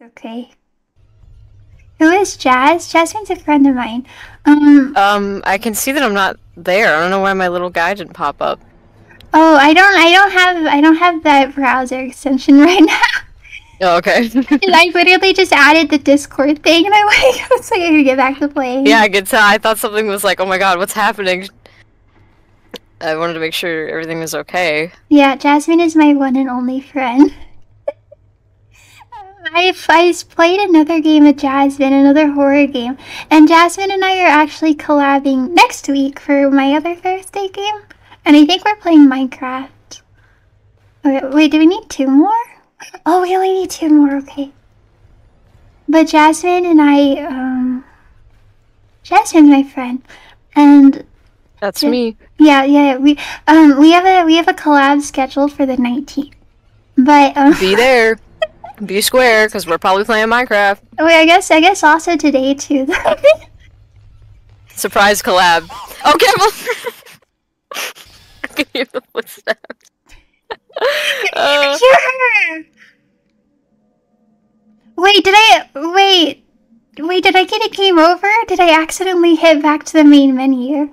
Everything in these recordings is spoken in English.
Okay. Who is Jazz? Jasmine's a friend of mine. Um. Um, I can see that I'm not there. I don't know why my little guy didn't pop up. Oh, I don't. I don't have. I don't have that browser extension right now. Oh, okay. I literally just added the Discord thing, and I like, I was like, I could get back to playing. yeah, I could tell. I thought something was like, oh my god, what's happening? I wanted to make sure everything was okay. Yeah, Jasmine is my one and only friend. I've, I've played another game with Jasmine, another horror game, and Jasmine and I are actually collabing next week for my other Thursday game, and I think we're playing Minecraft. Okay, wait, do we need two more? Oh, we only need two more, okay. But Jasmine and I, um... Jasmine's my friend, and That's Yeah. me. yeah, yeah, we um we have a we have a collab scheduled for the 19th. But um Be there. Be square, because we're probably playing Minecraft. wait, I guess I guess also today too. Surprise collab. Oh, careful! I can hear the footsteps. Uh, Sure. Wait, did I wait? Wait, did I get a game over? Did I accidentally hit back to the main menu?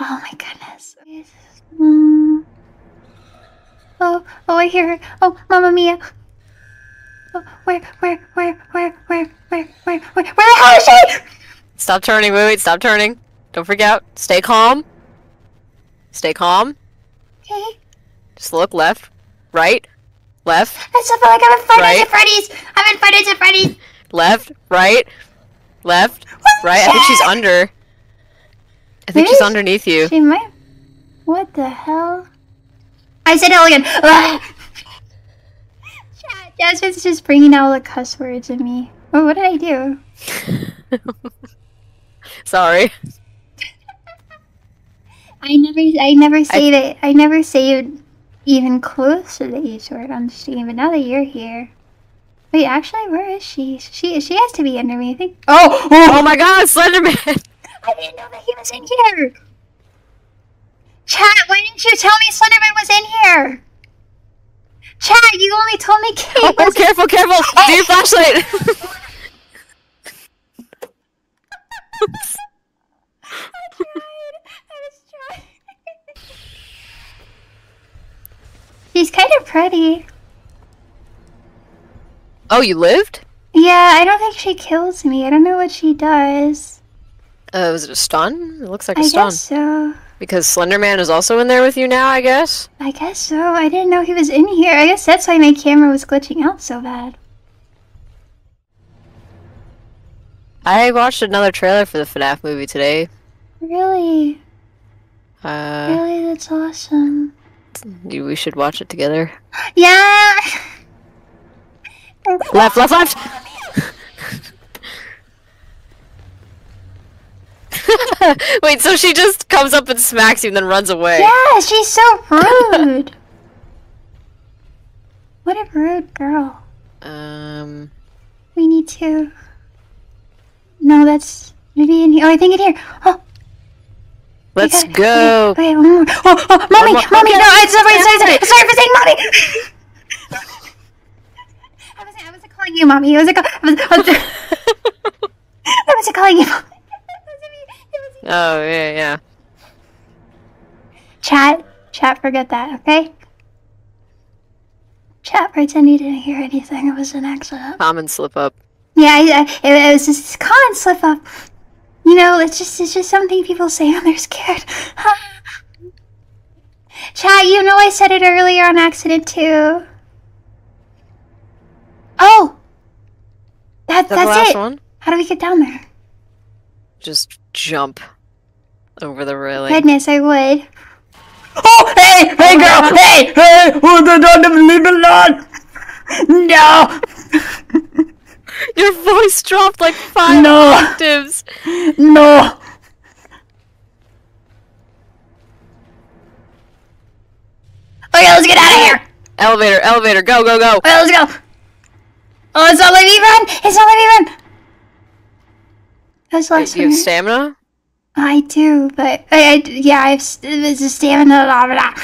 Oh my goodness. Mm. Oh, I hear her. Oh, Mamma Mia. Oh, where, where, where, where, where, where, where, where, where the hell is she? stop turning. Wait, wait, stop turning. Don't freak out. Stay calm. Stay calm. Okay. Just look left, right, left, I still feel like I'm in Five Nights Right. at Freddy's. I'm in Five Nights at Freddy's. left, right, left, right. I think she's under. I think Where she's underneath you. She might. What the hell? I said hell again. Chat, Jasmine's just bringing out all the cuss words in me. Oh, what did I do? Sorry. I never, I never saved it. I never saved even close to the H word on stream. But now that you're here, wait, actually, where is she? She, she has to be under me. I think. Oh, Oh my god, Slenderman! I didn't know that he was in here. Chat, why didn't you tell me Slenderman was in here? Chat, you only told me Kate Oh, was careful, careful! Do your flashlight! She's kind of pretty. oh, you lived? Yeah, I don't think she kills me. I don't know what she does. Uh, was it a stun? It looks like a I stun. I guess so. Because Slenderman is also in there with you now, I guess? I guess so. I didn't know he was in here. I guess that's why my camera was glitching out so bad. I watched another trailer for the FNAF movie today. Really? Uh, Really? That's awesome. we should watch it together. Yeah! Left, left, left! Wait, so she just comes up and smacks you and then runs away. Yeah, she's so rude. what a rude girl. Um, We need to. No, that's maybe in here. Oh, I think in here. Oh, let's gotta- go. Okay, okay, one more. Oh, oh, mommy, more. mommy, Okay. no, I'm sorry, sorry, sorry, sorry for saying mommy. I wasn't, I wasn't calling you mommy. I wasn't, call- I was, I was, I wasn't calling you. mommy. It wasn't me. It was you. Oh, yeah, yeah. Chat, chat, forget that, okay? Chat, pretend you didn't hear anything. It was an accident. Common slip up. Yeah, I, it, it was just common slip up. You know, it's just it's just something people say when they're scared. Chat, you know I said it earlier on accident too. Oh, that, Is that the that's it. one? How do we get down there? Just jump over the railing. Goodness, I would. Oh, hey, hey, girl, hey, hey, oh, don't, don't leave me alone. No, Your voice dropped like five No. octaves. no. Okay, let's get out of here. Elevator, elevator, go, go, go. Okay, let's go. Oh, it's not letting me run. It's not letting me run. That's last Do you have stamina? I do, but I, I yeah, I have s- it's a stamina. Blah, blah.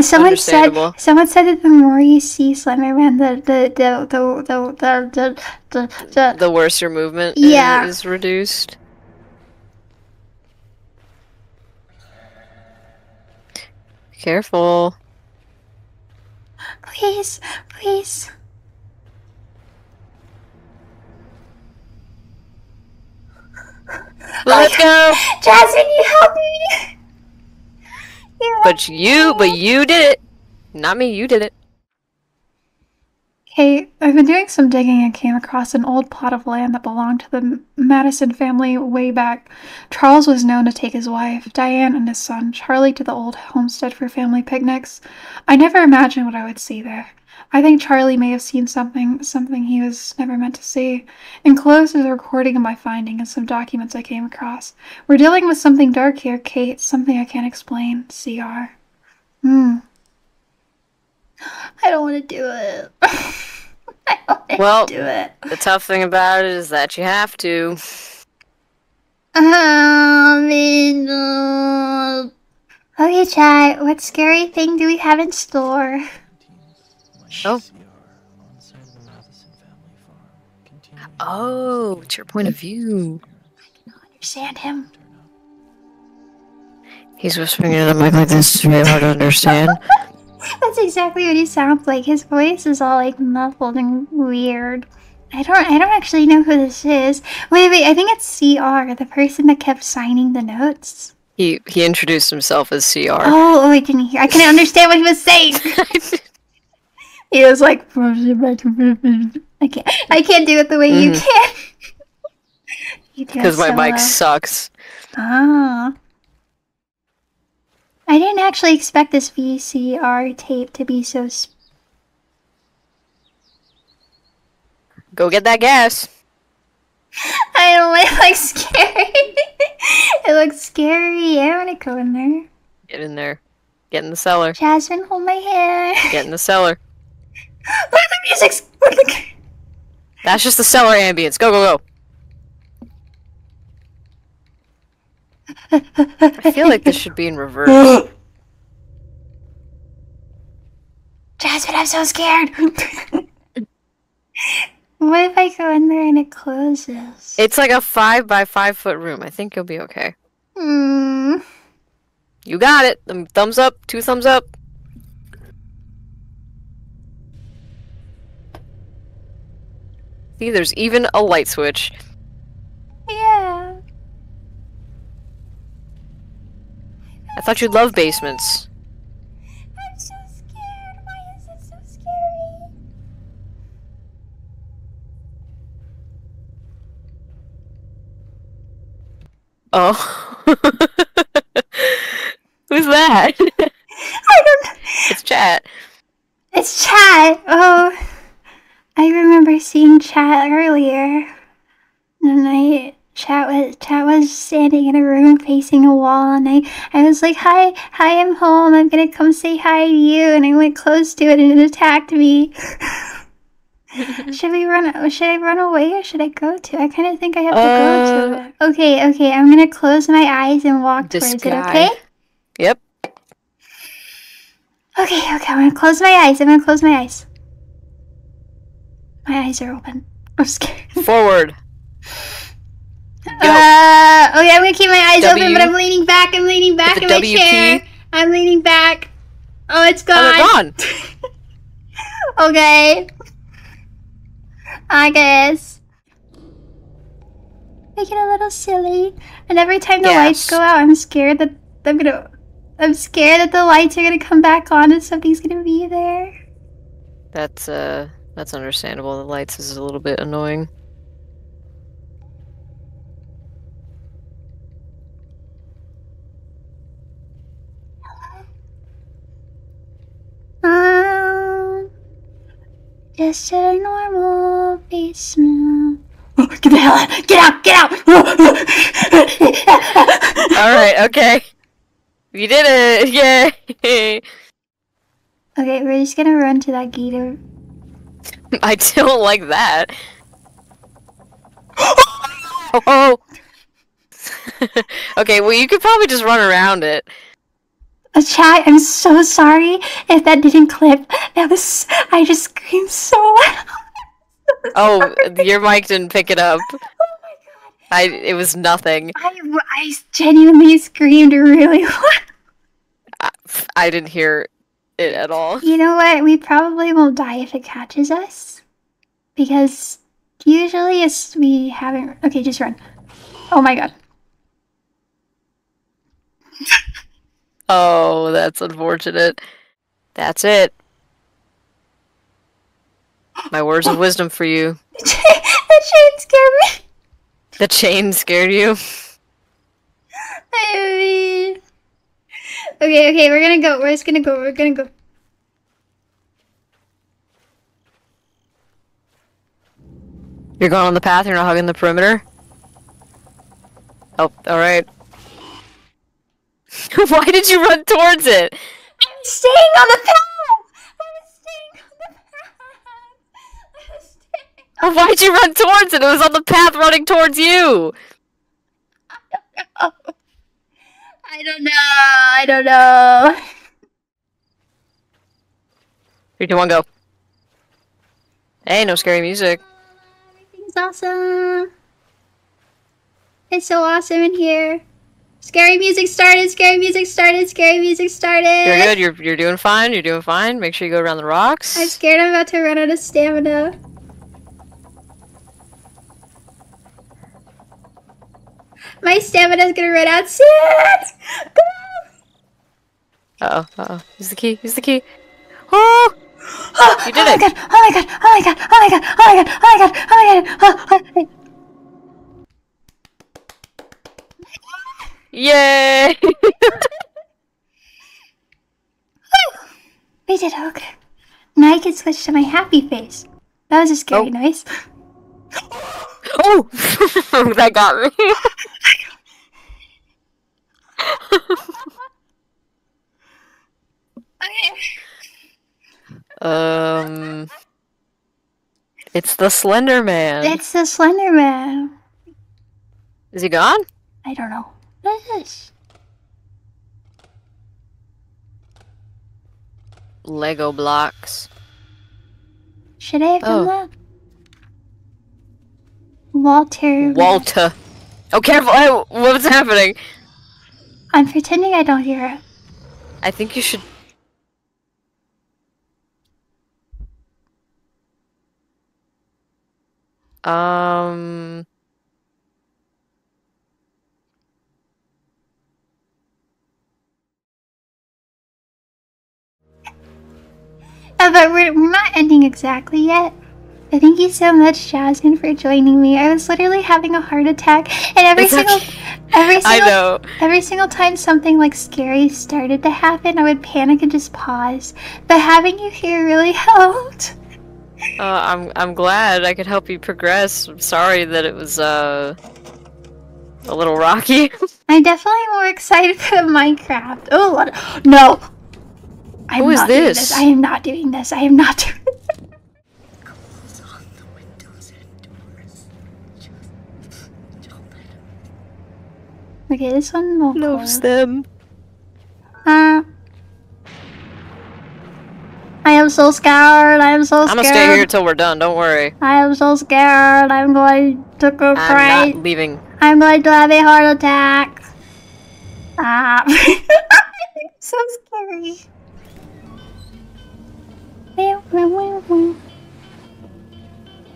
Someone said someone said that the more you see Slenderman, the the the the the the the, the, the The worse your movement Yeah. is reduced. Careful. please please. Let's go. Jasmine, you help me. You But you, but you did it. Not me. You did it. Hey, I've been doing some digging and came across an old plot of land that belonged to the Matheson family way back. Charles was known to take his wife, Diane, and his son, Charlie, to the old homestead for family picnics. I never imagined what I would see there. I think Charlie may have seen something, something he was never meant to see. Enclosed is a recording of my finding and some documents I came across. We're dealing with something dark here, Kate, something I can't explain. CR. Hmm. I don't want to do it. I don't want to Well- do it. The tough thing about it is that you have to. Um. Okay, chat. What scary thing do we have in store? Oh. Oh, it's your point of view. I cannot understand him? He's whispering into the mic like this. It's very hard to understand. That's exactly what he sounds like. His voice is all like muffled and weird. I don't. I don't actually know who this is. Wait, wait. I think it's CR, the person that kept signing the notes. He he introduced himself as CR. Oh, oh, I didn't hear. I couldn't understand what he was saying. he was like, I can't. I can't do it the way you can. You it Because my so mic well. sucks. Ah. I didn't actually expect this VCR tape to be so. Go get that gas. I don't it like scary. it looks scary. I want to go in there. Get in there. Get in the cellar. Jasmine, hold my hand. Get in the cellar. The music's. Look at the- That's just the cellar ambience. Go, go, go. I feel like this should be in reverse. Jasmine, I'm so scared. what if I go in there and it closes? It's like a five by five foot room. I think you'll be okay. Hmm. You got it. Um, Thumbs up. Two thumbs up. See, there's even a light switch. Yeah. I thought you'd love basements. I'm so scared. Why is it so scary? Oh. Who's that? I don't. know. it's chat. It's chat. Oh, I remember seeing chat earlier. And I chat was chat was standing in a room facing a wall, and I I was like, "Hi, hi, I'm home. I'm gonna come say hi to you." And I went close to it, and it attacked me. should we run? Should I run away or should I go to? I kind of think I have to go to Uh, it. Okay, okay. I'm gonna close my eyes and walk towards it. Okay. Yep. Okay, okay, I'm gonna close my eyes. I'm gonna close my eyes. My eyes are open. I'm scared. Forward. Go. Uh, okay, I'm gonna keep my eyes open, but I'm leaning back. I'm leaning back in my W chair. key. I'm leaning back. Oh, it's gone. Oh, they're gone. okay. I guess. Make it a little silly. And every time the lights go out, I'm scared that I'm gonna. I'm scared that the lights are gonna come back on and something's gonna be there. That's uh that's understandable. The lights is a little bit annoying. Hello? Um, just a normal basement. Get the hell out! Get out! Get out! Alright, okay. You did it! Yay! okay, we're just gonna run to that gator. I don't like that. oh! okay, well you could probably just run around it. Uh, chat, I'm so sorry if that didn't clip. That was I just screamed so loud. Oh, your mic didn't pick it up. Oh I it was nothing. I, I genuinely screamed really loud. I, I didn't hear it at all. You know what? We probably won't die if it catches us. Because usually it's, we haven't. Okay, just run. Oh my god. Oh, that's unfortunate. That's it. My words of wisdom for you. the chain scared me. The chain scared you. I mean. Okay, okay, we're gonna go. We're just gonna go. We're gonna go. You're going on the path, you're not hugging the perimeter? Oh, alright. Why did you run towards it? I'm staying on the path. I'm staying on the path. I'm staying. Oh, why'd you run towards it? It was on the path running towards you! I don't know. I don't know. Three, two, one, go. Hey, no scary music. Everything's awesome. It's so awesome in here. Scary music started. Scary music started. Scary music started. You're good, you're, you're doing fine, you're doing fine. Make sure you go around the rocks. I'm scared I'm about to run out of stamina. My stamina's gonna run out soon! Uh oh, uh oh. Use the key, use the key. Oh! Oh, You did oh it. my god! Oh my god! Oh my god! Oh my god! Oh my god! Oh my god! Oh my god! Oh, oh, oh. Yay! We did okay. Now I can switch to my happy face. That was a scary Oh. noise. Oh! that got me. um. It's the Slender Man. It's the Slender Man. Is he gone? I don't know. What is this? Lego blocks. Should I have done Oh. that? Walter. Walter. Oh, careful! What's happening? I'm pretending I don't hear it. I think you should. Um. Uh, but we're, we're not ending exactly yet. Thank you so much, Jasmine, for joining me. I was literally having a heart attack, and every It's single, okay. every I single, know. every single time something like scary started to happen, I would panic and just pause. But having you here really helped. Uh, I'm I'm glad I could help you progress. I'm sorry that it was uh a little rocky. I'm definitely more excited for Minecraft. Oh no! I'm Who is not doing this? I am not doing this. I am not doing. Close all the windows and doors. Just don't let 'em Okay, this one will close. them. Uh, I am so scared. I am so scared. I'm gonna stay here till we're done. Don't worry. I am so scared. I'm going to go I'm cry. not leaving. I'm going to have a heart attack. Ah. so scary.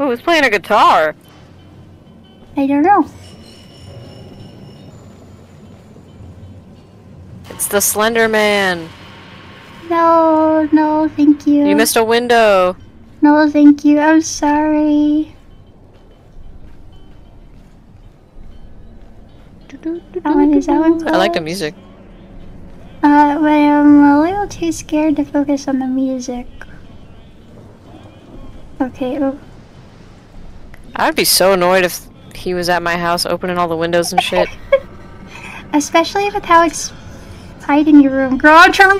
Oh, who's playing a guitar? I don't know. It's the Slender Man. No, no, thank you. You missed a window. No, thank you. I'm sorry. That one is that one. I like the music. Uh, but I'm a little too scared to focus on the music. Okay. Oh. I'd be so annoyed if he was at my house opening all the windows and shit. Especially with how it's hide in your room. Girl, I'm trying.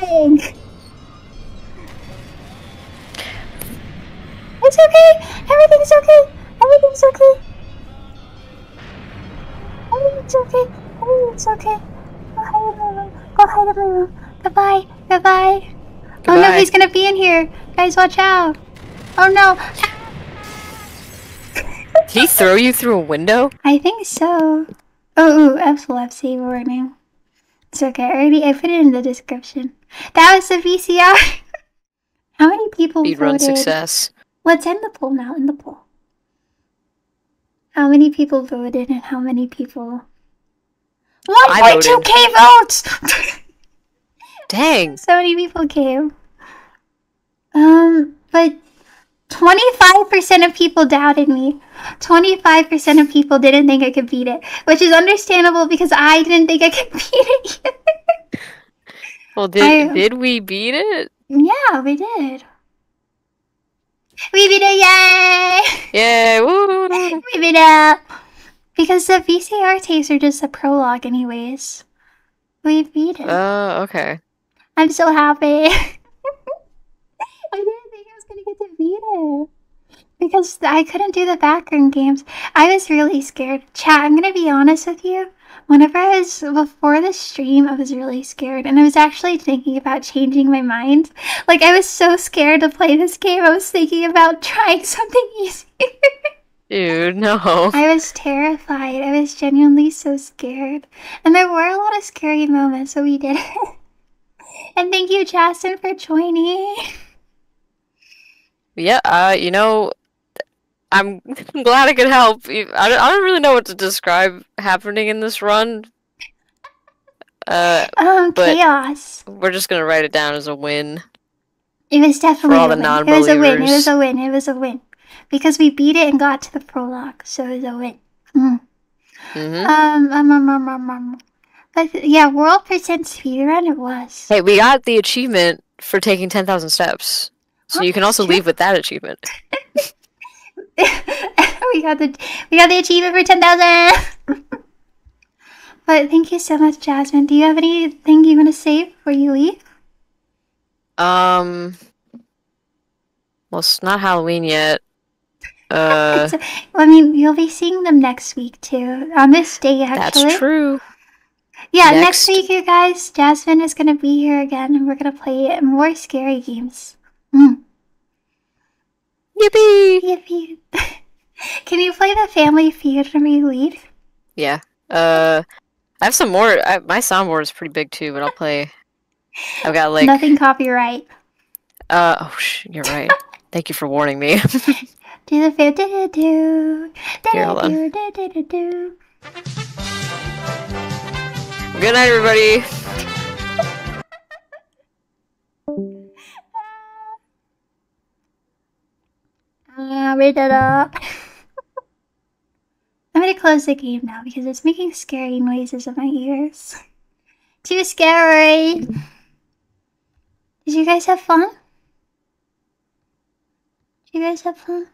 It's okay. Everything's okay. Everything's okay. Everything's okay. Everything's okay. Go hide in my room. Go hide in my room. Go Goodbye. Goodbye. Oh no, he's gonna be in here. Guys, watch out. Oh no. Did he throw you through a window? I think so. Oh, ooh, epilepsy warning. It's okay. I already I put it in the description. That was the VCR. How many people Speed run voted? success. Let's end the poll now. In the poll. How many people voted and how many people? 1.2k votes. Dang. so many people came. Um, but 25% of people doubted me. 25% of people didn't think I could beat it, which is understandable because I didn't think I could beat it either. Well, did I- did we beat it? yeah, we did. We beat it, yay! Yeah. Woo! We beat it! Because the VCR tapes are just a prologue anyways. We beat it. Uh, okay. I'm so happy. I didn't think I was gonna get to beat it. Because I couldn't do the background games. I was really scared. Chat, I'm gonna be honest with you. Whenever I was before the stream, I was really scared. And I was actually thinking about changing my mind. Like, I was so scared to play this game, I was thinking about trying something easy. Dude, no. I was terrified. I was genuinely so scared. And there were a lot of scary moments, so we did it. and thank you, Justin, for joining. Yeah. Uh, you know, I'm glad I could help. I don't, I don't really know what to describe happening in this run. Uh, Um, chaos. we're just gonna write it down as a win. It was definitely a win. It was a win. It was a win. It was a win. Because we beat it and got to the prologue, so it was a win. Mm. hmm Um, um, um, um, um, um. But yeah, world percent speedrun it was. Hey, we got the achievement for taking ten thousand steps, so you can also leave with that achievement. we got the we got the achievement for ten thousand. but thank you so much, Jasmine. Do you have anything you want to say before you leave? Um, well, it's not Halloween yet. Uh, I mean, you'll be seeing them next week too. On this day, actually. that's true. Yeah, next. Next- week, you guys, Jasmine is gonna be here again, and we're gonna play more scary games. Mm. Yippee! Yippee! Can you play the Family Feud when we leave? Yeah. Uh, I have some more. I, my soundboard is pretty big too, but I'll play. I've got like. Nothing copyright. Uh, oh, sh- you're right. Thank you for warning me. Do the fam do do do Here, hold on. do do do do do. Good night, everybody. Up. I'm gonna close the game now because it's making scary noises in my ears. Too scary. Did you guys have fun? Did you guys have fun?